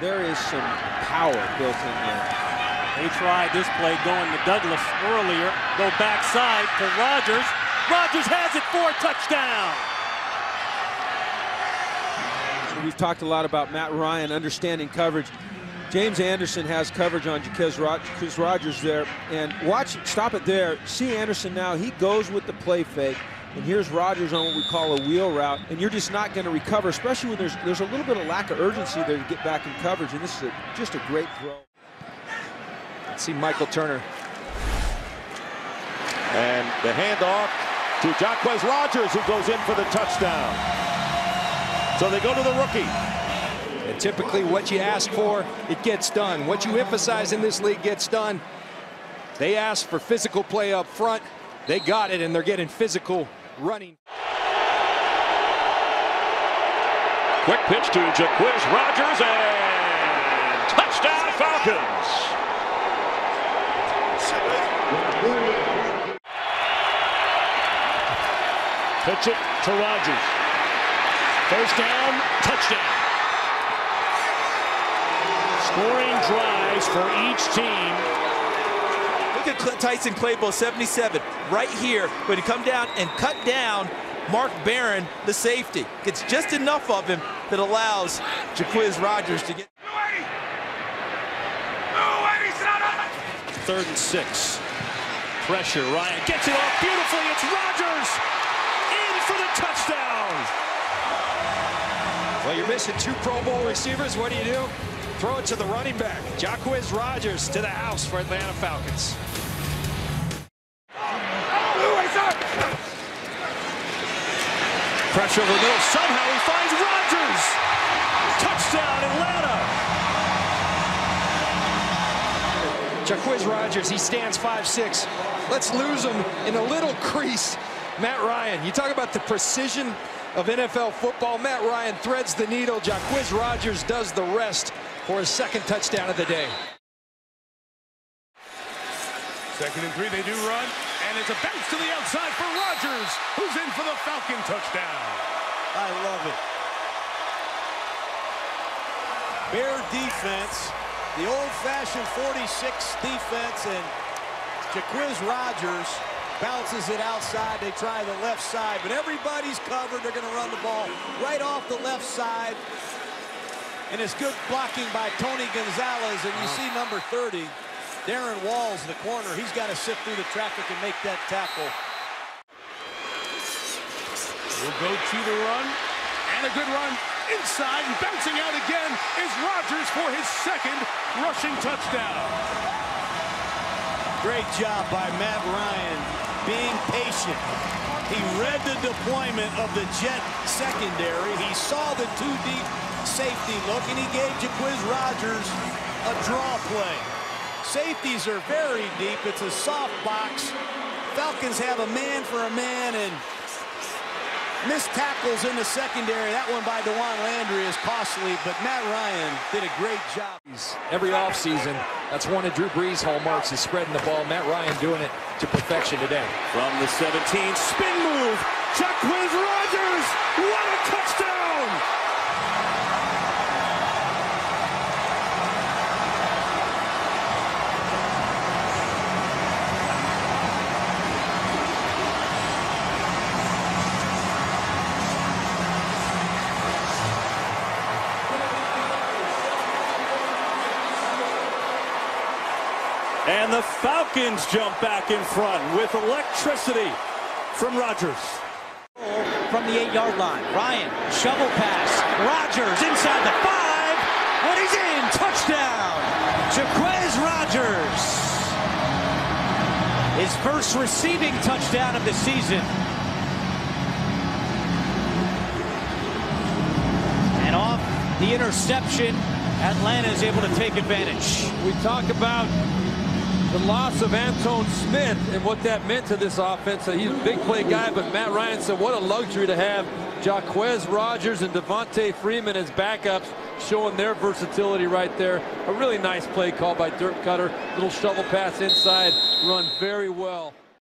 There is some power built in there. They tried this play going to Douglas earlier. Go backside to Rodgers. Rodgers has it for a touchdown. We've talked a lot about Matt Ryan understanding coverage. James Anderson has coverage on Jacquizz Rodgers there. And watch, stop it there. See Anderson now. He goes with the play fake. And here's Rodgers on what we call a wheel route. And you're just not going to recover, especially when there's there's a little bit of lack of urgency there to get back in coverage. And this is a, just a great throw. Let's see Michael Turner. And the handoff to Jacquizz Rodgers, who goes in for the touchdown. So they go to the rookie. And typically what you ask for, it gets done. What you emphasize in this league gets done. They ask for physical play up front. They got it, and they're getting physical running. Quick pitch to Jacquizz Rodgers and touchdown Falcons. Pitch it to Rodgers. First down, touchdown. Scoring drives for each team. Look at Tyson Clabo, 77, right here, when he come down and cut down Mark Barron, the safety. Gets just enough of him that allows Jacquizz Rodgers to get. Third and six. Pressure. Ryan gets it off beautifully. It's Rodgers in for the touchdown. Well, you're missing two Pro Bowl receivers. What do you do? Throw it to the running back. Jacquizz Rodgers to the house for Atlanta Falcons. Pressure over the middle. Somehow he finds Rodgers. Touchdown, Atlanta. Jacquizz Rodgers, he stands 5'6". Let's lose him in a little crease. Matt Ryan, you talk about the precision of NFL football. Matt Ryan threads the needle. Jacquizz Rodgers does the rest for his second touchdown of the day. Second and three, they do run. And it's a bounce to the outside for Rodgers, who's in for the Falcon touchdown. I love it. Bear defense, the old-fashioned 46 defense, and Jacquizz Rodgers bounces it outside. They try the left side, but everybody's covered. They're going to run the ball right off the left side. And it's good blocking by Tony Gonzalez. And you see number 30, Darrin Walls, the corner. He's got to sit through the traffic and make that tackle. We'll go to the run. And a good run inside. And bouncing out again is Rodgers for his second rushing touchdown. Great job by Matt Ryan being patient. He read the deployment of the Jet secondary. He saw the two deep safety look, and he gave Jacquizz Rodgers a draw play. Safeties are very deep. It's a soft box. Falcons have a man for a man, and missed tackles in the secondary. That one by Dawan Landry is costly, but Matt Ryan did a great job. Every offseason, that's one of Drew Brees' hallmarks is spreading the ball. Matt Ryan doing it to perfection today. From the 17, spin move. Jacquizz Rodgers. What a touchdown! And the Falcons jump back in front with electricity from Rodgers. From the eight-yard line, Ryan, shovel pass, Rodgers inside the five, and he's in, touchdown, Jacquizz Rodgers. His first receiving touchdown of the season. And off the interception, Atlanta is able to take advantage. We talk about the loss of Antone Smith and what that meant to this offense. He's a big play guy, but Matt Ryan said what a luxury to have Jacquizz Rodgers and Devonta Freeman as backups showing their versatility right there. A really nice play call by Dirk Koetter. Little shovel pass inside, run very well.